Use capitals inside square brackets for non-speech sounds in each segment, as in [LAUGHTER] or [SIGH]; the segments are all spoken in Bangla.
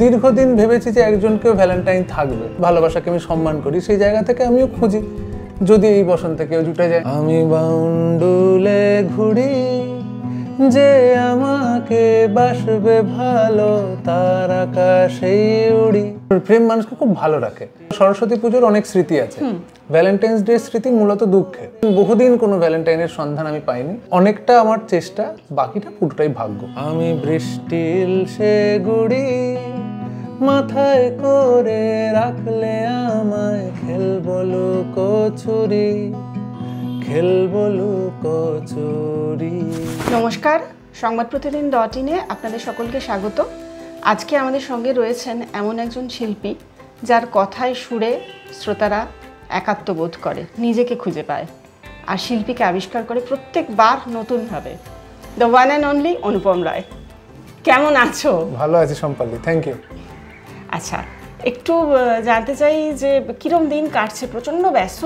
দীর্ঘদিন ভেবেছি যে একজনকেও ভ্যালেন্টাইন থাকবে। ভালোবাসাকে আমি সম্মান করি সেই জায়গা থেকে আমিও খুঁজি। যদি এই বসন্তে কেউ জুটে যায় আমি বাউন্ডুলে ঘুরি যে আমাকে বাসবে ভালো তার আকাশেই উড়ি। প্রেম মানুষকে খুব ভালো রাখে। সরস্বতী পুজোর অনেক স্মৃতি আছে। ভ্যালেন্টাইন্স ডে স্মৃতি মূলত দুঃখে বহুদিন কোনো ভ্যালেন্টাইনের সন্ধান আমি পাইনি। অনেকটা আমার চেষ্টা বাকিটা পুরোটাই ভাগ্য। আমি বৃষ্টিল সে গুড়ি মাথায় করে রাখলে আমায় খেলব লুকোচুরি খেলব লুকোচুরি নমস্কার সংবাদ প্রতিদিন ডট ইনে আপনাদের সকলকে স্বাগত। আজকে আমাদের সঙ্গে রয়েছেন এমন একজন শিল্পী যার কথায় সুরে শ্রোতারা একাত্ম বোধ করে নিজেকে খুঁজে পায় আর শিল্পীকে আবিষ্কার করে প্রত্যেকবার নতুনভাবে। The one and only Anupam Roy. কেমন আছো? ভালো আছি সম্পালি থ্যাংক ইউ আচ্ছা একটু জানতে চাই যে কিরম দিন কাটছে? প্রচণ্ড ব্যস্ত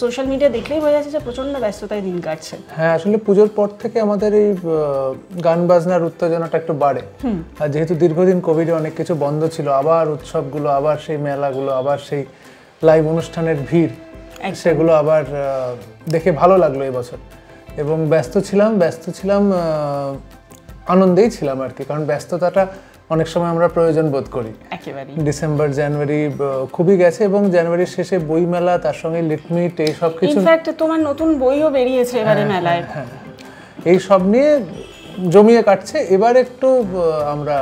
সোশ্যাল মিডিয়া দেখলেই বোঝা যাচ্ছে যে প্রচণ্ড ব্যস্ততায় দিন কাটছে। হ্যাঁ আসলে পুজোর পর থেকে আমাদের এই গান বাজনার উত্তেজনাটা একটু বাড়ে। আর যেহেতু দীর্ঘদিন কোভিডে অনেক কিছু বন্ধ ছিল আবার উৎসবগুলো আবার সেই মেলাগুলো আবার সেই লাইভ অনুষ্ঠানের ভিড় সেগুলো আবার দেখে ভালো লাগল এবছর এবং ব্যস্ত ছিলাম ব্যস্ত ছিলাম আনন্দেই ছিলাম আর কি কারণ ব্যস্ততাটা অনেক সময় আমরা প্রয়োজন বোধ করি। ডিসেম্বর জানুয়ারি খুবই গেছে এবং জানুয়ারির শেষে বইমেলা তার সঙ্গে লিটমিট এই সব কিছু ইনফ্যাক্ট তোমার নতুন বইও বেরিয়েছে এবারে মেলায়। হ্যাঁ এই সব নিয়ে জমিয়ে কাটছে। এবার একটু আমরা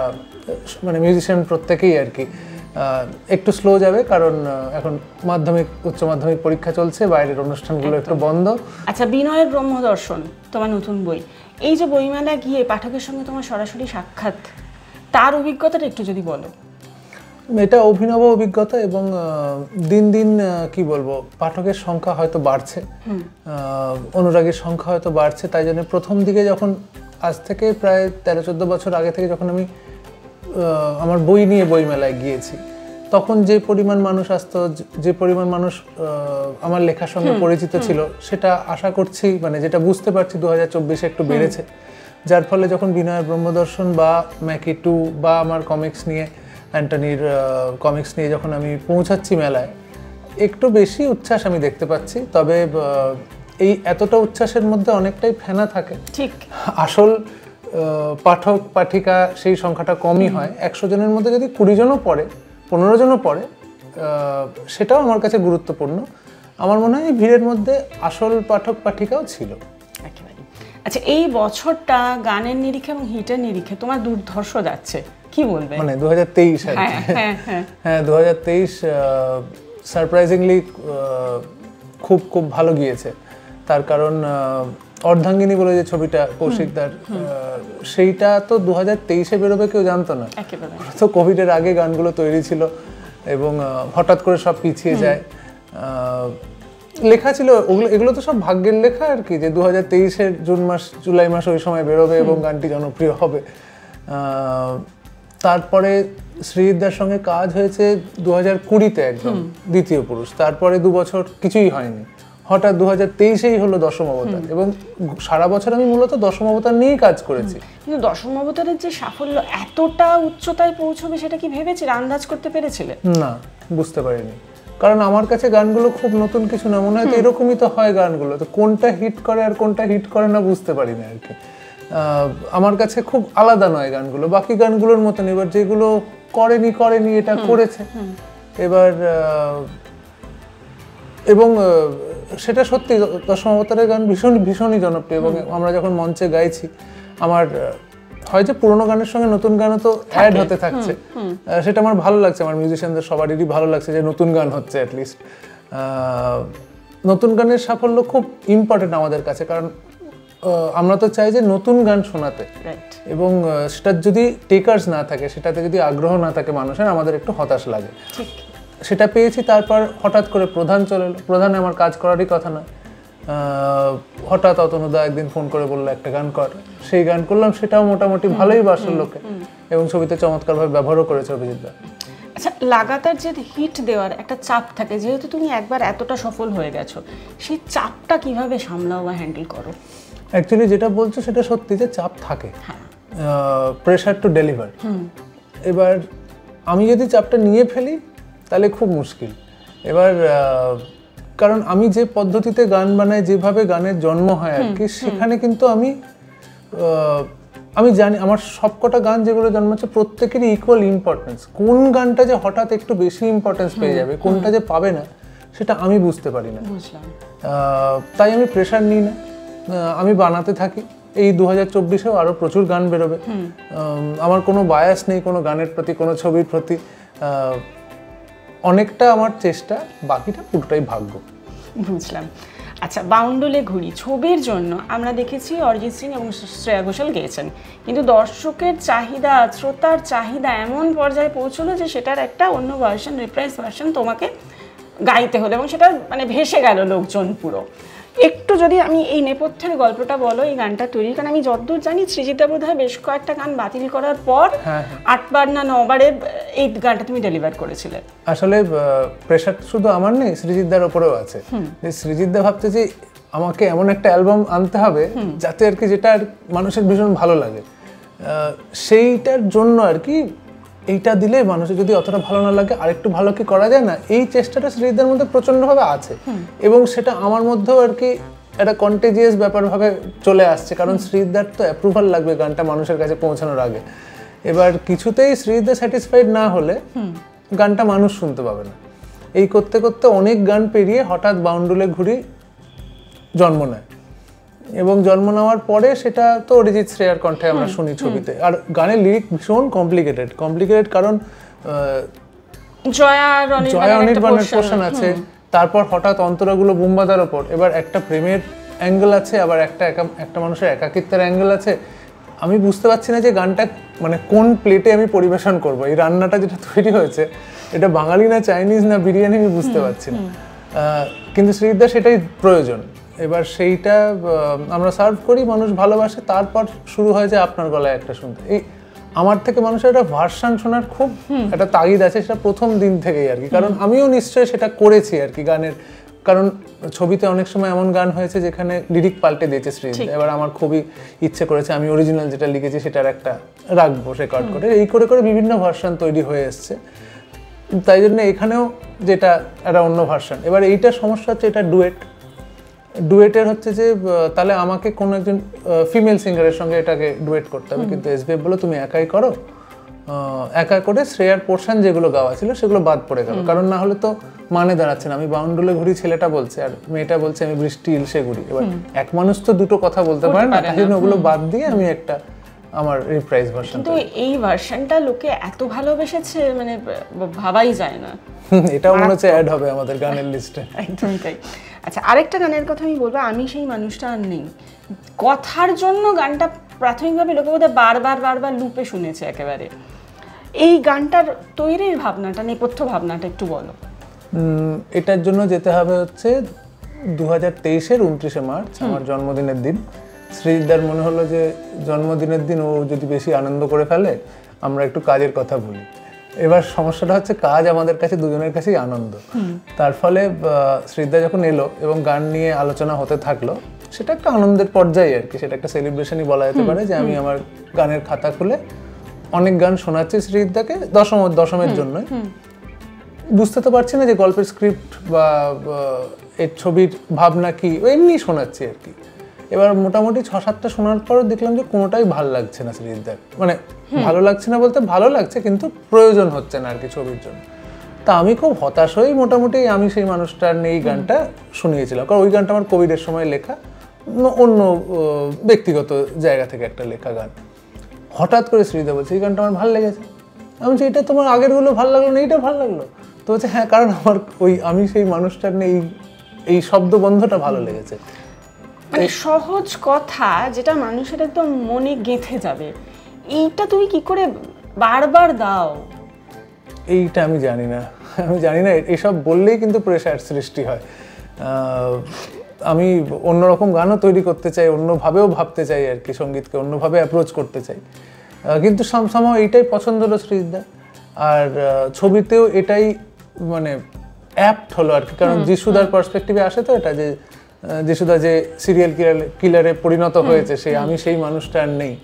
মানে মিউজিশিয়ান প্রত্যেকেই আর কি একটু স্লো যাবে কারণ এখন মাধ্যমিক উচ্চ মাধ্যমিক পরীক্ষা চলছে বাইরের অনুষ্ঠানগুলো একটু বন্ধ। আচ্ছা বিনয়ের ব্রহ্মদর্শন তোমার নতুন বই। এই যে বইমেলা গিয়ে পাঠকের সঙ্গে তোমার সরাসরি সাক্ষাৎ তার অভিজ্ঞতাটা একটু যদি বলো। এটা অভিনব অভিজ্ঞতা এবং দিন দিন কি বলব পাঠকের সংখ্যা হয়তো বাড়ছে। অনুরাগীর সংখ্যা হয়তো বাড়ছে। তাই জন্য প্রথম দিকে যখন আজ থেকে প্রায় তেরো চোদ্দ বছর আগে থেকে যখন আমি আমার বই নিয়ে বই মেলায় গিয়েছি তখন যে পরিমাণ মানুষ আসতো যে- পরিমাণ মানুষ আমার লেখার সঙ্গে পরিচিত ছিল সেটা আশা করছি মানে যেটা বুঝতে পারছি দু হাজার চব্বিশে একটু বেড়েছে। যার ফলে যখন বিনয়ের ব্রহ্মদর্শন বা ম্যাকি টু বা আমার কমিক্স নিয়ে অ্যান্টনির কমিক্স নিয়ে যখন আমি পৌঁছাচ্ছি মেলায় একটু বেশি উচ্ছ্বাস আমি দেখতে পাচ্ছি। তবে এই এতটা উচ্ছ্বাসের মধ্যে অনেকটাই ফেনা থাকে। ঠিক। আসল পাঠক পাঠিকা সেই সংখ্যাটা কমই হয়। একশো জনের মধ্যে যদি কুড়ি জনও পড়ে পনেরো জনও পড়ে সেটাও আমার কাছে গুরুত্বপূর্ণ। আমার মনে হয় এই ভিড়ের মধ্যে আসল পাঠক পাঠিকাও ছিল। আচ্ছা এই বছরটা গানের নিরিখে এবং হিটের নিরিখে তোমার দুর্ধর্ষ যাচ্ছে কি বলবে? মানে দু হাজার তেইশ হ্যাঁ হ্যাঁ হ্যাঁ। [LAUGHS] হ্যাঁ দু হাজার তেইশ সারপ্রাইজিংলি খুব খুব ভালো গিয়েছে। তার কারণ অর্ধাঙ্গিনী বলে যে ছবিটা কৌশিকদার সেইটা তো দু হাজার তেইশে বেরোবে কেউ জানতো না। [LAUGHS] তো কোভিডের আগে গানগুলো তৈরি ছিল এবং হঠাৎ করে সব পিছিয়ে যায়। লেখা ছিল ওগুলো এগুলো তো সব ভাগ্যের লেখা আর কি যে দু হাজার তেইশের জুন মাস জুলাই মাস ওই সময় বেরোবে এবং গানটি জনপ্রিয় হবে। তারপরে শ্রীদার সঙ্গে কাজ হয়েছে দু হাজার কুড়িতে একদম দ্বিতীয় পুরুষ। তারপরে দু বছর কিছুই হয়নি। হঠাৎ দু হাজার তেইশেই হলো দশম অবতার এবং সারা বছর আমি মূলত দশম অবতার নিয়েই কাজ করেছি। কিন্তু দশম অবতারের যে সাফল্য এতটা উচ্চতায় পৌঁছবে সেটা কি ভেবেছিলে? আন্দাজ করতে পেরেছিলে? না বুঝতে পারিনি। কারণ আমার কাছে গানগুলো খুব নতুন কিছু না মনে হয় তো এরকমই তো হয় গানগুলো। তো কোনটা হিট করে আর কোনটা হিট করে না বুঝতে পারি না আর কি। আমার কাছে খুব আলাদা নয় গানগুলো বাকি গানগুলোর মতন। এবার যেগুলো করেনি করেনি এটা করেছে। এবার এবং সেটা সত্যি দশম অবতারের গান ভীষণ ভীষণই জনপ্রিয়। এবং আমরা যখন মঞ্চে গাইছি আমার হয় যে পুরোনো গানের সঙ্গে নতুন গানও তো অ্যাড হতে থাকছে। সেটা আমার ভালো লাগছে। আমার মিউজিশিয়ানদের সবারই ভালো লাগছে যে নতুন গান হচ্ছে অ্যাটলিস্ট নতুন গানের সাফল্য খুব ইম্পর্টেন্ট আমাদের কাছে। কারণ আমরা তো চাই যে নতুন গান শোনাতে। এবং সেটার যদি টেকার্স না থাকে সেটাতে যদি আগ্রহ না থাকে মানুষের আমাদের একটু হতাশ লাগে। সেটা পেয়েছি তারপর হঠাৎ করে প্রধান চলে প্রধানে আমার কাজ করারই কথা আহ, হঠাৎ অতনুদা একদিন ফোন করে বলল একটা গান কর। সেই গান করলাম সেটাও মোটামুটি ভালোই বাসল লোকে এবং ছবিতে চমৎকারভাবে ব্যবহারও করেছে অভিজিৎ দা। আচ্ছা লাগাতার যে হিট দেওয়ার একটা চাপ থাকে যেহেতু তুমি একবার এতটা সফল হয়ে গেছো সেই চাপটা কীভাবে সামলাও বা হ্যান্ডেল করো? অ্যাকচুয়ালি যেটা বলছো সেটা সত্যি যে চাপ থাকে। প্রেশার টু ডেলিভার এবার আমি যদি চাপটা নিয়ে ফেলি তাহলে খুব মুশকিল। এবার কারণ আমি যে পদ্ধতিতে গান বানাই যেভাবে গানের জন্ম হয় আর কি সেখানে কিন্তু আমি আমি জানি আমার সবকটা গান যেগুলো জন্মাচ্ছে প্রত্যেকেরই ইকুয়াল ইম্পর্টেন্স কোন গানটা যে হঠাৎ একটু বেশি ইম্পর্টেন্স পেয়ে যাবে কোনটা যে পাবে না সেটা আমি বুঝতে পারি না। তাই আমি প্রেশার নিই না। আমি বানাতে থাকি। এই দু হাজার চব্বিশেও আরও প্রচুর গান বেরোবে। আমার কোনো বায়াস নেই কোনো গানের প্রতি কোনো ছবির প্রতি। অনেকটা আমার চেষ্টা, বাকিটা পুরোটাই ভাগ্য। বুঝলাম। আচ্ছা বাউন্ডুলে ঘুরি, ছবির জন্য আমরা দেখেছি অরিজিৎ সিং এবং শ্রেয়া ঘোষাল গেয়েছেন। কিন্তু দর্শকের চাহিদা, শ্রোতার চাহিদা এমন পর্যায়ে পৌঁছলো যে সেটার একটা অন্য ভার্সন রিপ্রাইস ভার্সন তোমাকে গাইতে হলো এবং সেটা মানে ভেসে গেল লোকজন পুরো। একটু যদি আমি এই নেপথ্যের গল্পটা বলো এই গানটা তৈরি কারণ আমি যতদূর জানি সৃজিতা বোধ হয় বেশ কয়েকটা গান বাতিল করার পর হ্যাঁ, আটবার না নবারে এই গানটা তুমি ডেলিভার করেছিলে। আসলে প্রেশার শুধু আমার নেই সৃজিতদার ওপরেও আছে। যে সৃজিতদা ভাবতে যে আমাকে এমন একটা অ্যালবাম আনতে হবে যাতে আর কি যেটা মানুষের ভীষণ ভালো লাগে। সেইটার জন্য আর কি এইটা দিলে মানুষের যদি অতটা ভালো না লাগে আরেকটু ভালো কি করা যায় না? এই চেষ্টাটা সৃজিতদার মধ্যে প্রচণ্ডভাবে আছে। এবং সেটা আমার মধ্যেও আর কি একটা কন্টেজিয়াস ব্যাপারভাবে চলে আসছে। কারণ শ্রীদার তো অ্যাপ্রুভাল লাগবে গানটা মানুষের কাছে পৌঁছানোর আগে। এবার কিছুতেই শ্রীদা স্যাটিসফাইড না হলে গানটা মানুষ শুনতে পাবে না। এই করতে করতে অনেক গান পেরিয়ে হঠাৎ বাউন্ডুলে ঘুরি জন্ম নেয়। এবং জন্ম নেওয়ার পরে সেটা তো অরিজিৎ শ্রেয়ার কণ্ঠে আমরা শুনি ছবিতে। আর গানের লিরিক ভীষণ কমপ্লিকেটেড কমপ্লিকেটেড কারণ জয়া অনির্বাণের পোর্শন আছে। তারপর হঠাৎ অন্তরাগুলো বুম্বাদার ওপর। এবার একটা প্রেমের অ্যাঙ্গেল আছে আবার একটা একা- একটা মানুষের একাকিত্বের অ্যাঙ্গেল আছে। আমি বুঝতে পারছি না যে গানটা মানে কোন প্লেটে আমি পরিবেশন করব। এই রান্নাটা যেটা তৈরি হয়েছে এটা বাঙালি না চাইনিজ না বিরিয়ানি আমি বুঝতে পারছি না। কিন্তু শ্রীদা সেটাই প্রয়োজন। এবার সেইটা আমরা সার্ভ করি মানুষ ভালোবাসে তারপর শুরু হয় যে আপনার গলায় একটা শুনতে। এই আমার থেকে মানুষের একটা ভার্সান শোনার খুব একটা তাগিদ আছে সেটা প্রথম দিন থেকেই আর কি। কারণ আমিও নিশ্চয়ই সেটা করেছি আর কি গানের। কারণ ছবিতে অনেক সময় এমন গান হয়েছে যেখানে লিরিক পাল্টে দিয়েছে শ্রীজ এবার আমার খুবই ইচ্ছে করেছে আমি অরিজিনাল যেটা লিখেছি সেটার একটা রাখব রেকর্ড করে। এই করে করে বিভিন্ন ভার্সান তৈরি হয়ে এসছে। তাই জন্য এখানেও যেটা একটা অন্য ভার্সান। এবার এইটা সমস্যা হচ্ছে এটা ডুয়েট ডুয়েটের হচ্ছে যে তাহলে আমাকে কোনো একজন ফিমেল সিঙ্গারের সঙ্গে এটাকে ডুয়েট করতে হবে। কিন্তু এসবিএফ বলো তুমি একাই করো। একা করে শ্রেয়ার পোর্শন যেগুলো গাওয়া ছিল সেগুলো বাদ পড়ে গেল। কারণ না হলে তো মানে দাঁড়াচ্ছে না। আমি বাউন্ডুলে ঘুরি ছেলেটা বলছে আর মেয়েটা বলছে আমি বৃষ্টি ইলসে ঘুরি। এবার এক মানুষ তো দুটো কথা বলতে পারে না। তাই জন্য ওগুলো বাদ দিয়ে আমি একটা আমার রিপ্রাইজ ভার্সন কিন্তু এই ভার্সনটা লোকে এত ভালোবেসেছে মানে ভাবাই যায় না। এটাও মনে হচ্ছে অ্যাড হবে আমাদের গানের লিস্টে [LAUGHS] একদমই তাই। আচ্ছা আরেকটা গানের কথা আমি বলব আমি সেই মানুষটা আর নেই। কথার জন্য গানটা প্রাথমিকভাবে লোকে বোধহয় বারবার বারবার লুপে শুনেছে একেবারে। এই গানটার তৈরির ভাবনাটা নেপথ্য ভাবনাটা একটু বলো। এটার জন্য যেতে হবে হচ্ছে দু হাজার তেইশের উনত্রিশে মার্চ আমার জন্মদিনের দিন। শ্রীদার মনে হলো যে জন্মদিনের দিন ও যদি বেশি আনন্দ করে ফেলে আমরা একটু কাজের কথা বলি। এবার সমস্যাটা হচ্ছে কাজ আমাদের কাছে দুজনের কাছেই আনন্দ। তার ফলে শ্রীদা যখন এলো এবং গান নিয়ে আলোচনা হতে থাকল সেটা একটা আনন্দের পর্যায়ে আর কি সেটা একটা সেলিব্রেশনই বলা যেতে পারে যে আমি আমার গানের খাতা খুলে অনেক গান শোনাচ্ছি শ্রীদাকে দশম দশমের জন্য বুঝতে তো পারছি না যে গল্পের স্ক্রিপ্ট বা এর ছবির ভাবনা কি এমনি শোনাচ্ছি আর কি। এবার মোটামুটি ছ সাতটা শোনার পর দেখলাম যে কোনোটাই ভালো লাগছে না সিরিজদার মানে ভালো লাগছে না বলতে ভালো লাগছে কিন্তু প্রয়োজন হচ্ছে না আর কি ছবির জন্য। তা আমি খুব হতাশ হয়েই মোটামুটি আমি সেই মানুষটার নিয়ে এই গানটা শুনিয়েছিলাম। কারণ ওই গানটা আমার কোভিডের সময় লেখা অন্য ব্যক্তিগত জায়গা থেকে একটা লেখা গান। হঠাৎ করে শ্রীদা বলছে এই গানটা আমার ভালো লেগেছে। আমি বলছি এটা তোমার আগেরগুলো ভালো লাগল না এইটা ভালো লাগল? তো বলছে হ্যাঁ কারণ আমার ওই আমি সেই মানুষটার নিয়ে এই এই শব্দবন্ধটা ভালো লেগেছে। মানে সহজ কথা যেটা মানুষের একদম মনে গেঁথে যাবে। এইটা তুমি কি করে বারবার দাও? এইটা আমি জানি না। আমি জানি না এসব বললেই কিন্তু প্রেশার সৃষ্টি হয়। আমি অন্যরকম গানও তৈরি করতে চাই অন্যভাবেও ভাবতে চাই আর কি সঙ্গীতকে অন্যভাবে অ্যাপ্রোচ করতে চাই। কিন্তু সামসামাও এইটাই পছন্দ হলো শ্রীদা আর ছবিতেও এটাই মানে অ্যাপ্ট হলো আর কি কারণ যিশুদার পার্সপেক্টিভে আসে তো এটা যে আহ, শুধু যে সিরিয়াল কিলারে পরিণত হয়েছে সে আমি সেই মানুষটা আর নেই।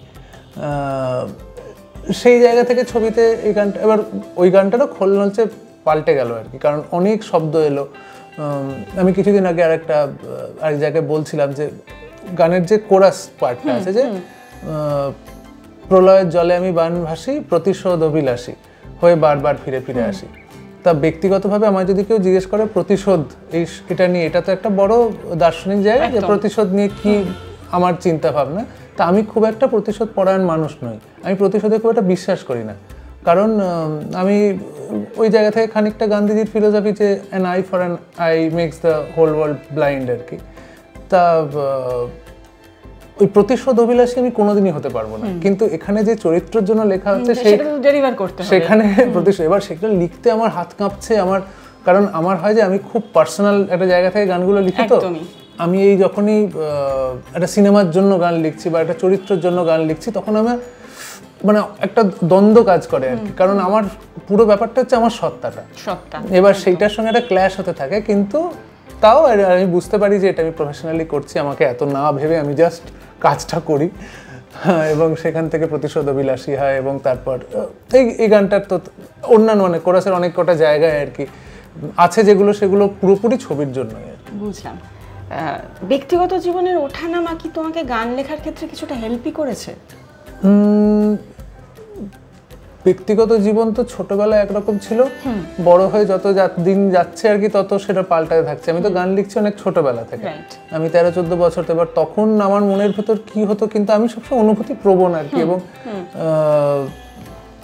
সেই জায়গা থেকে ছবিতে এই গানটা এবার ওই গানটারও খোল নলচে পাল্টে গেল আর কি কারণ অনেক শব্দ এলো। আমি কিছুদিন আগে আরেকটা আহ, আরেক জায়গায় বলছিলাম যে গানের যে কোরাস পার্টটা আছে যে প্রলয়ের জলে আমি বান ভাসি প্রতিশোধ অভিলাষী হয়ে বারবার ফিরে ফিরে আসি। তা ব্যক্তিগতভাবে আমার যদি কেউ জিজ্ঞেস করে প্রতিশোধ? এই এটা নিয়ে এটা তো একটা বড় দার্শনিক জায়গা যে প্রতিশোধ নিয়ে কি আমার চিন্তা ভাবনা তা আমি খুব একটা প্রতিশোধ পরায়ণ মানুষ নই। আমি প্রতিশোধে খুব একটা বিশ্বাস করি না। কারণ আমি ওই জায়গা থেকে খানিকটা গান্ধীজির ফিলোসফি যে an eye for an eye makes the whole world blind আর কি। তা ওই প্রতিশোধ অভিলাষী আমি কোনোদিনই হতে পারব না। কিন্তু এখানে যে চরিত্রের জন্য লেখা হচ্ছে সেখানে প্রতিশোধ এবার সেটা লিখতে আমার হাত কাঁপছে আমার কারণ আমার হয় যে আমি খুব পার্সোনাল একটা জায়গা থেকে গানগুলো লিখি তো। আমি এই যখনই একটা সিনেমার জন্য গান লিখছি বা একটা চরিত্রের জন্য গান লিখছি তখন আমার মানে একটা দ্বন্দ্ব কাজ করে আর কি। কারণ আমার পুরো ব্যাপারটা হচ্ছে আমার সত্তাটা। সত্তা। এবার সেইটার সঙ্গে একটা ক্ল্যাশ হতে থাকে কিন্তু তাও আমি বুঝতে পারি যে এটা আমি প্রফেশনালি করছি আমাকে এত না ভেবে আমি জাস্ট কাজটা করি। হ্যাঁ, এবং সেখান থেকে প্রতিশোধ অভিলাষী হয় এবং তারপর এই এই গানটার তো অন্যান্য মানে কোরাসের অনেক কটা জায়গায় আর কি আছে যেগুলো সেগুলো পুরোপুরি ছবির কি। বুঝলাম। ব্যক্তিগত জীবনের ওঠানামা কি তোমাকে গান লেখার ক্ষেত্রে কিছুটা হেল্পই করেছে? ব্যক্তিগত জীবন তো ছোটবেলায় একরকম ছিল। বড় হয়ে যত দিন যাচ্ছে আর কি তত সেটা পাল্টাতে থাকছে। আমি তো গান লিখছি অনেক ছোটবেলা থেকে। আমি তেরো চোদ্দ বছর তো এবার তখন আমার মনের ভেতর কি হতো কিন্তু আমি সবসময় অনুভূতি প্রবণ আর কি এবং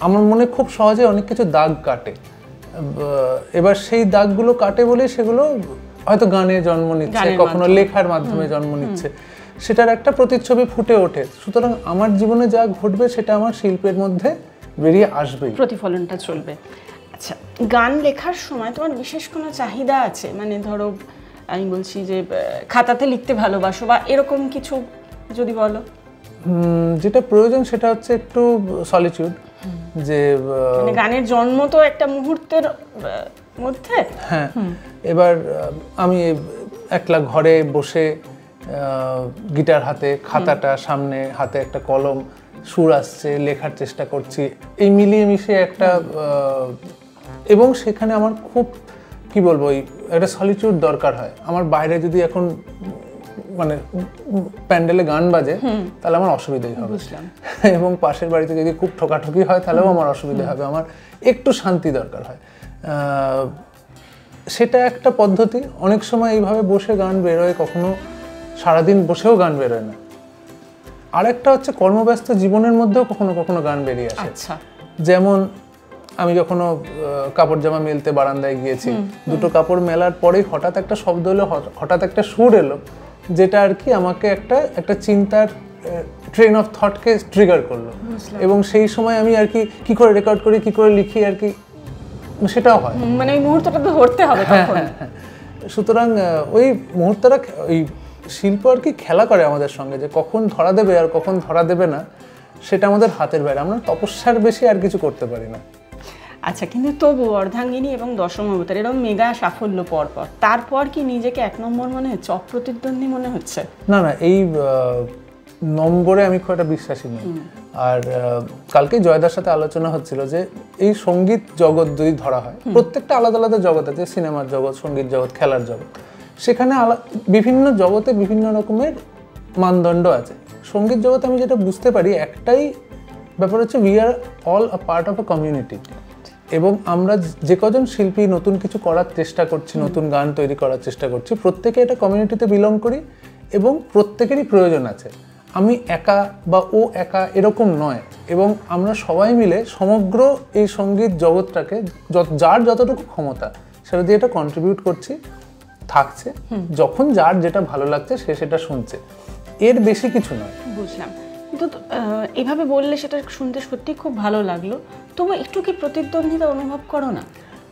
আমার মনে খুব সহজে অনেক কিছু দাগ কাটে। এবার সেই দাগগুলো কাটে বলে সেগুলো হয়তো গানে জন্ম নিচ্ছে কখনো লেখার মাধ্যমে জন্ম নিচ্ছে। সেটার একটা প্রতিচ্ছবি ফুটে ওঠে। সুতরাং আমার জীবনে যা ঘটবে সেটা আমার শিল্পের মধ্যে বেরিয়ে আসবেই। প্রতিফলনটা চলবে। আচ্ছা গান লেখার সময় তোমার বিশেষ কোনো চাহিদা আছে? মানে ধরো আমি বলছি যে খাতাতে লিখতে ভালোবাসো বা এরকম কিছু যদি বলো। যেটা প্রয়োজন সেটা হচ্ছে একটু সলিটিউড যে মানে গানের জন্ম তো একটা মুহূর্তের মধ্যে। হ্যাঁ। এবার আমি একলা ঘরে বসে গিটার হাতে খাতাটা সামনে হাতে একটা কলম সুর আসছে লেখার চেষ্টা করছি। এই মিলিয়ে মিশিয়ে একটা এবং সেখানে আমার খুব কি বলব ওই একটা সলিটিউড দরকার হয়। আমার বাইরে যদি এখন মানে প্যান্ডেলে গান বাজে তাহলে আমার অসুবিধাই হবে। [LAUGHS] এবং পাশের বাড়িতে যদি খুব ঠকাঠকি হয় তাহলেও আমার অসুবিধা হবে। আমার একটু শান্তি দরকার হয়। সেটা একটা পদ্ধতি। অনেক সময় এইভাবে বসে গান বেরোয় কখনো সারাদিন বসেও গান বেরোয় না। আরেকটা হচ্ছে কর্মব্যস্ত জীবনের মধ্যেও কখনো কখনো গান বেরিয়ে আসে। আচ্ছা। যেমন আমি যখনও কাপড় জামা মেলতে বারান্দায় গিয়েছি দুটো কাপড় মেলার পরেই হঠাৎ একটা শব্দ এলো হঠাৎ- একটা সুর এলো যেটা আর কি আমাকে একটা একটা চিন্তার ট্রেন অফ থটকে ট্রিগার করল। এবং সেই সময় আমি আর কি কি করে রেকর্ড করি কি করে লিখি আর কি সেটাও হয়। মানে ওই মুহূর্তটা তো ধরতে হবে তখন। হ্যাঁ, সুতরাং ওই মুহূর্তটা ওই শিল্প আর কি খেলা করে আমাদের সঙ্গে যে কখন ধরা দেবে আর কখন ধরা দেবে না সেটা আমাদের হাতের বাইরে। আমরা তপস্যার বেশি আর কিছু করতে পারি না। আচ্ছা কিন্তু তবু অর্ধাঙ্গিনী এবং দশম অবতার এরকম মেগা সাফল্য পর পর তারপর কি নিজেকে এক নম্বর মনে হচ্ছে অপ্রতিদ্বন্দ্বী মনে হচ্ছে? না না এই নম্বরে আমি খুব একটা বিশ্বাসী নই। আর কালকে জয়দার সাথে আলোচনা হচ্ছিল যে এই সংগীত জগৎ যদি ধরা হয় প্রত্যেকটা আলাদা আলাদা জগৎ আছে সিনেমার জগৎ সংগীত জগৎ খেলার জগৎ। সেখানে বিভিন্ন জগতে বিভিন্ন রকমের মানদণ্ড আছে। সংগীত জগতে আমি যেটা বুঝতে পারি একটাই ব্যাপার হচ্ছে we are all a part of a community এবং আমরা যে কজন শিল্পী নতুন কিছু করার চেষ্টা করছি নতুন গান তৈরি করার চেষ্টা করছি প্রত্যেকে এটা কমিউনিটিতে বিলং করি এবং প্রত্যেকেরই প্রয়োজন আছে। আমি একা বা ও একা এরকম নয়। এবং আমরা সবাই মিলে সমগ্র এই সংগীত জগৎটাকে যার যতটুকু ক্ষমতা সেটা দিয়ে এটা কন্ট্রিবিউট করছি। থাকছে যখন যার যেটা ভালো লাগছে সে সেটা শুনছে। এর বেশি কিছু নয়। বুঝলাম। কিন্তু এভাবে বললে সেটা শুনতে সত্যি খুব ভালো লাগল। তবু একটু কি প্রতিদ্বন্দ্বিতা অনুভব করো না?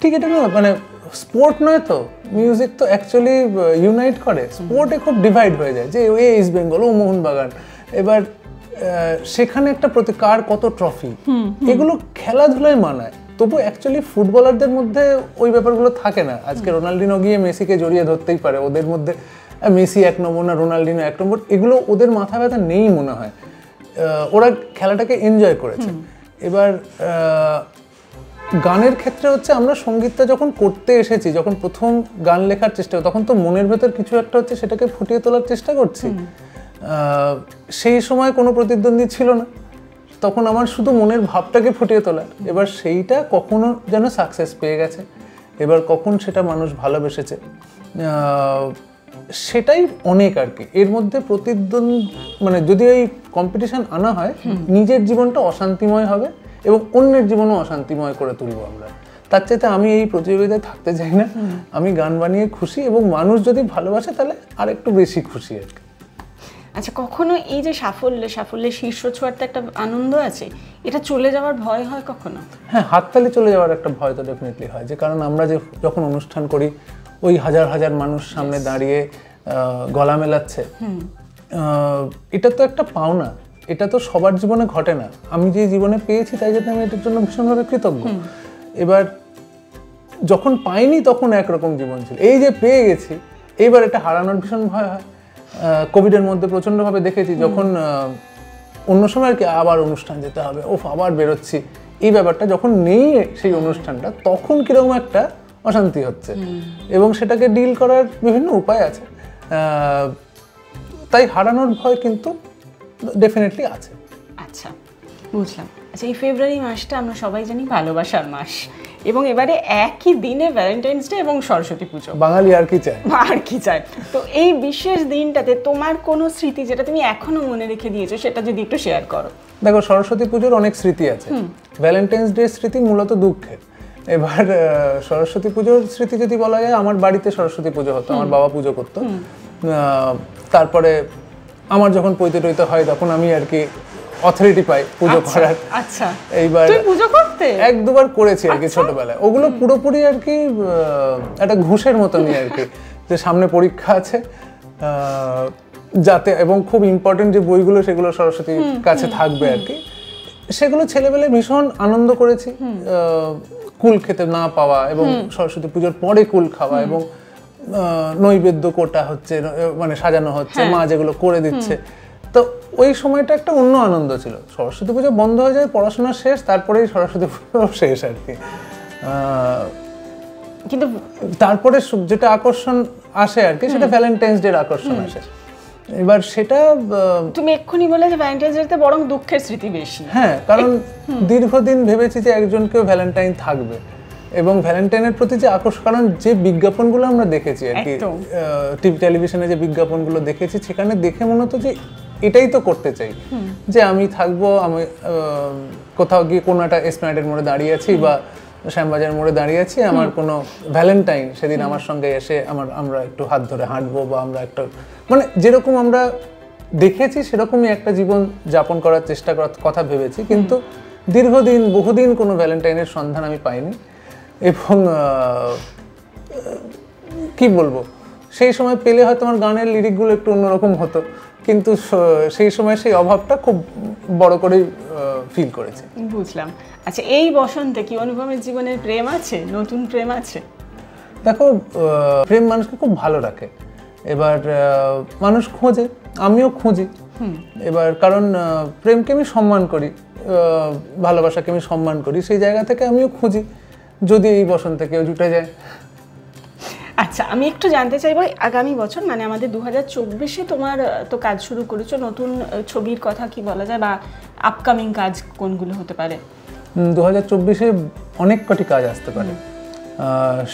ঠিক এটা না মানে স্পোর্ট নয় তো। মিউজিক তো অ্যাকচুয়ালি ইউনাইট করে। স্পোর্টে খুব ডিভাইড হয়ে যায়। যে এ ইস্ট বেঙ্গল ও মোহনবাগান। এবার সেখানে একটা প্রতি কার কত ট্রফি এগুলো খেলাধুলায় মানায়। তবু অ্যাকচুয়ালি ফুটবলারদের মধ্যে ওই ব্যাপারগুলো থাকে না। আজকে রোনাল্ডিনো গিয়ে মেসিকে জড়িয়ে ধরতেই পারে। ওদের মধ্যে মেসি এক নম্বর না রোনাল্ডিনো এক নম্বর এগুলো ওদের মাথা ব্যথা নেই মনে হয়। ওরা খেলাটাকে এনজয় করেছে। এবার গানের ক্ষেত্রে হচ্ছে আমরা সঙ্গীতটা যখন করতে এসেছি যখন প্রথম গান লেখার চেষ্টা তখন তো মনের ভেতর কিছু একটা হচ্ছে সেটাকে ফুটিয়ে তোলার চেষ্টা করছি। সেই সময় কোনো প্রতিদ্বন্দ্বী ছিল না। তখন আমার শুধু মনের ভাবটাকে ফুটিয়ে তোলার। এবার সেইটা কখনো যেন সাকসেস পেয়ে গেছে। এবার কখন সেটা মানুষ ভালোবেসেছে সেটাই অনেক আর কি। এর মধ্যে প্রতিদ্বন্দ্বী মানে যদি এই কম্পিটিশন আনা হয় নিজের জীবনটা অশান্তিময় হবে এবং অন্যের জীবনও অশান্তিময় করে তুলবো আমরা। তার চাইতে আমি এই প্রতিযোগিতায় থাকতে চাই না। আমি গান বানিয়ে খুশি এবং মানুষ যদি ভালোবাসে তাহলে আর একটু বেশি খুশি আর কি। আচ্ছা কখনো এই যে সাফল্য সাফল্যের শীর্ষ ছোঁয়ার একটা আনন্দ আছে এটা চলে যাওয়ার ভয় হয় কখনো? হ্যাঁ হাততালি চলে যাওয়ার একটা ভয় তো ডেফিনেটলি হয়। যে কারণ আমরা যে যখন অনুষ্ঠান করি ওই হাজার হাজার মানুষ সামনে দাঁড়িয়ে গলা মেলাচ্ছে। এটা তো একটা পাওনা। এটা তো সবার জীবনে ঘটে না। আমি যে জীবনে পেয়েছি তাই জন্য আমি এটার জন্য ভীষণভাবে কৃতজ্ঞ। এবার যখন পাইনি তখন একরকম জীবন ছিল। এই যে পেয়ে গেছি এইবার এটা হারানোর ভীষণ ভয় হয়। কোভিডের মধ্যে প্রচণ্ডভাবে দেখেছি যখন অন্য সময় আর কি আবার অনুষ্ঠান যেতে হবে ওফ আবার বেরোচ্ছি। এই ব্যাপারটা যখন নেই সেই অনুষ্ঠানটা তখন কীরকম একটা অশান্তি হচ্ছে। এবং সেটাকে ডিল করার বিভিন্ন উপায় আছে। তাই হারানোর ভয় কিন্তু ডেফিনেটলি আছে। আচ্ছা বুঝলাম। আচ্ছা এই ফেব্রুয়ারি মাসটা আমরা সবাই জানি ভালোবাসার মাস। এবং এবারে একই দিনে ভ্যালেন্টাইন্স ডে এবং সরস্বতী পুজো। বাঙালি আর কি চায়? আর কি চায়। তো এই বিশেষ দিনটাতে তোমার কোনো স্মৃতি যেটা তুমি এখনও মনে রেখে দিয়েছ সেটা যদি একটু শেয়ার করো। দেখো সরস্বতী পুজোর অনেক স্মৃতি আছে। ভ্যালেন্টাইন্স ডে স্মৃতি মূলত দুঃখের। এবার সরস্বতী পুজোর স্মৃতি যদি বলা যায় আমার বাড়িতে সরস্বতী পুজো হতো আমার বাবা পুজো করতো। আহ, তারপরে আমার যখন পৈতে টইতে হয় তখন আমি আর কি অথরিটি পাই পুজো করার। আচ্ছা। এইবার তুই পুজো করতে? এক দুবার করেছি আর কি ছোটবেলায়। ওগুলো পুরোপুরি আর কি একটা ঘুষের মতনই আর কি। [LAUGHS] যে সামনে পরীক্ষা আছে যাতে এবং খুব ইম্পর্টেন্ট যে বইগুলো সেগুলো সরস্বতীর কাছে থাকবে আর কি। সেগুলো ছেলেবেলে ভীষণ আনন্দ করেছি। আহ, কুল খেতে না পাওয়া এবং সরস্বতী পুজোর পরে কুল খাওয়া এবং নৈবেদ্য কোটা হচ্ছে মানে সাজানো হচ্ছে মা যেগুলো করে দিচ্ছে। তো ওই সময়টা একটা অন্য আনন্দ ছিল। সরস্বতী পুজো বন্ধ হয়ে যায় পড়াশোনা শেষ তারপরেই সরস্বতী পুজো [LAUGHS] শেষ আর কি। কিন্তু তারপরে যেটা আকর্ষণ আসে আর কি সেটা ভ্যালেন্টাইন্স ডের আকর্ষণ আসে। এবার সেটা তুমি এক্ষুনি বলে যে ভ্যালেন্টাইন্স ডেতে বরং দুঃখের স্মৃতি বেশি। হ্যাঁ কারণ দীর্ঘদিন ভেবেছি যে একজনকেও ভ্যালেন্টাইন থাকবে। এবং ভ্যালেন্টাইনের প্রতি যে আকর্ষণ কারণ যে বিজ্ঞাপনগুলো আমরা দেখেছি আর কি টিভি টেলিভিশনে যে বিজ্ঞাপনগুলো দেখেছি সেখানে দেখে মনে হতো যে এটাই তো করতে চাই। যে আমি থাকব আমি কোথাও গিয়ে কোনো একটা এসপ্ল্যানেডের মোড়ে দাঁড়িয়ে আছি বা শ্যামবাজার মোড়ে দাঁড়িয়ে আছি আমার কোনো ভ্যালেন্টাইন সেদিন আমার সঙ্গে এসে আমার আমরা একটু হাত ধরে হাঁটবো বা আমরা একটা মানে যেরকম আমরা দেখেছি সেরকমই একটা জীবন যাপন করার চেষ্টা করার কথা ভেবেছি কিন্তু দীর্ঘদিন বহুদিন কোনো ভ্যালেন্টাইনের সন্ধান আমি পাইনি। এবং কি বলব? সেই সময় পেলে হয়তো আমার গানের লিরিকগুলো একটু অন্যরকম হতো। কিন্তু সেই সময় সেই অভাবটা খুব বড় করেই ফিল করেছে। বুঝলাম। আচ্ছা এই বসন্তে কি অনুপমের জীবনের প্রেম আছে? নতুন প্রেম আছে? দেখো প্রেম মানুষকে খুব ভালো রাখে। এবার মানুষ খোঁজে আমিও খুঁজি। এবার কারণ প্রেমকে আমি সম্মান করি ভালোবাসাকে আমি সম্মান করি সেই জায়গা থেকে আমিও খুঁজি। যদি এই বসন্তে কেউ জুটে যায়। আচ্ছা আমি একটু জানতে চাইব আগামী বছর মানে আমাদের দু হাজার চব্বিশে তোমার তো কাজ শুরু করেছ নতুন ছবির কথা কি বলা যায় বা আপকামিং কাজ কোনগুলো হতে পারে? দু হাজার চব্বিশে অনেক কটি কাজ আসতে পারে।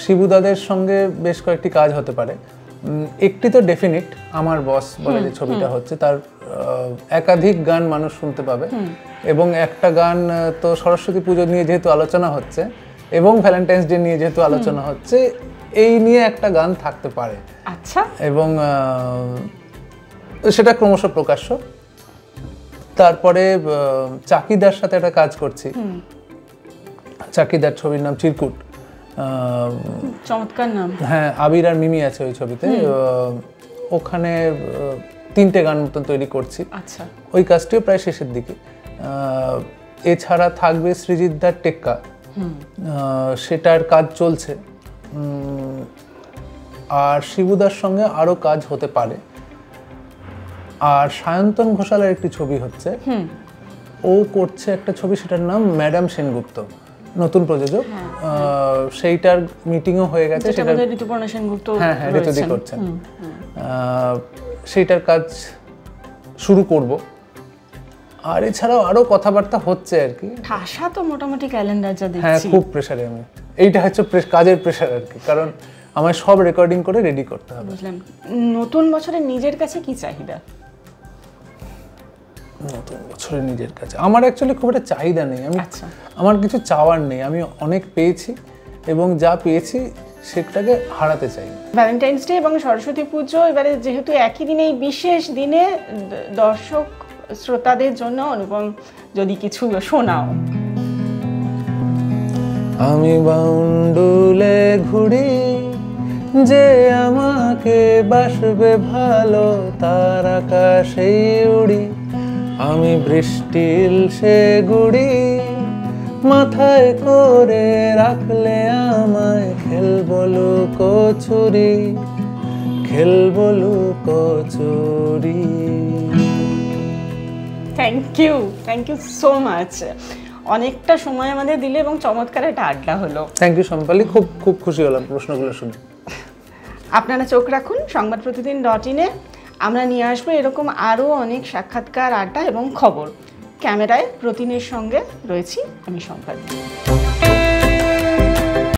শিবুদাদের সঙ্গে বেশ কয়েকটি কাজ হতে পারে। একটি তো ডেফিনিট আমার বস বলে যে ছবিটা হচ্ছে তার একাধিক গান মানুষ শুনতে পাবে। এবং একটা গান তো সরস্বতী পুজো নিয়ে যেহেতু আলোচনা হচ্ছে এবং ভ্যালেন্টাইন্স ডে নিয়ে যেহেতু আলোচনা হচ্ছে এই নিয়ে একটা গান থাকতে পারে। আচ্ছা। এবং সেটা ক্রমশ প্রকাশ্য। তারপরে চাকিদার সাথে একটা কাজ করছি। চাকিদার ছবির নাম চিরকুট। চমৎকার নাম। হ্যাঁ আবির আর মিমি আছে ওই ছবিতে। ওখানে তিনটে গান মতন তৈরি করছি। আচ্ছা। ওই কাজটিও প্রায় শেষের দিকে। এছাড়া থাকবে সৃজিতদার টেক্কা। সেটার কাজ চলছে। আর শিবুদার সঙ্গে আরও কাজ হতে পারে। আর সায়ন্তন ঘোষালের একটি ছবি হচ্ছে। ও করছে একটা ছবি সেটার নাম ম্যাডাম সেনগুপ্ত নতুন প্রযোজক। সেইটার মিটিংও হয়ে গেছে ঋতুপর্ণা সেনগুপ্ত হ্যাঁ হ্যাঁ ঋতুদি করছেন। সেইটার কাজ শুরু করব। আর এছাড়াও আরও কথাবার্তা হচ্ছে আর কি। ঠাসা তো মোটামুটি ক্যালেন্ডার যা দেখছি। হ্যাঁ খুব প্রেশারে আমি। এইটা হচ্ছে কাজের প্রেশার আর কি। কারণ আমার সব রেকর্ডিং করে রেডি করতে হবে। বুঝলাম। নতুন বছরে নিজের কাছে কি চাহিদা? নতুন বছরে নিজের কাছে। আমার অ্যাকচুয়ালি খুব একটা চাহিদা নেই। আমি আচ্ছা। আমার কিছু চাওয়ার নেই। আমি অনেক পেয়েছি এবং যা পেয়েছি সেটাকে হারাতে চাই। ভ্যালেন্টাইন্স ডে এবং সরস্বতী পুজো এবারে যেহেতু একই দিনে এই বিশেষ দিনে দর্শক শ্রোতাদের জন্য অনুপম যদি কিছু শোনাও। আমি বাউন্ডুলে ঘুরি, যে আমাকে বাসবে ভালো, তার আকাশেই উড়ি। আমি বৃষ্টিল সে গুড়ি, মাথায় করে রাখলে আমায় খেলব লুকোচুরি খেলব লুকোচুরি thank you thank you so much অনেকটা সময় আমাদের দিলে এবং চমৎকার একটা আড্ডা হলো। Thank you Sampali. খুব খুব খুশি হলাম প্রশ্নগুলো শুনে। আপনারা চোখ রাখুন সংবাদ প্রতিদিন ডট ইনে আমরা নিয়ে আসব এরকম আরও অনেক সাক্ষাৎকার আড্ডা এবং খবর। ক্যামেরায় প্রতিনের সঙ্গে রয়েছি আমি সম্পাদ